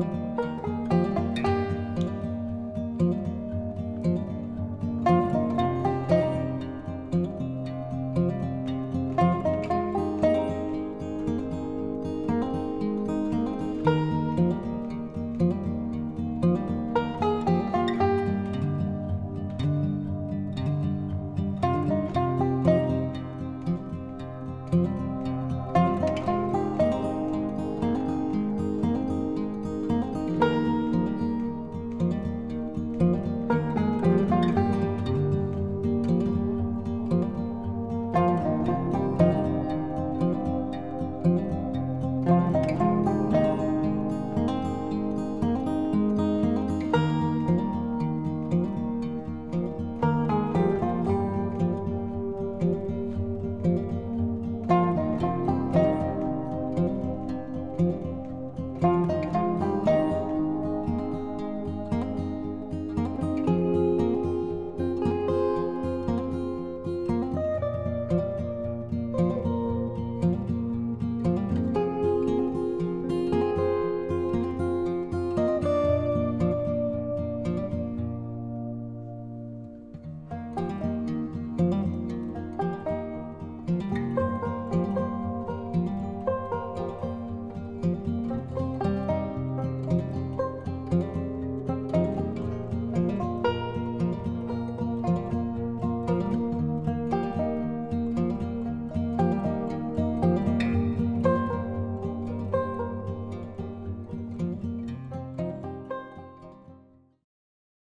Bye.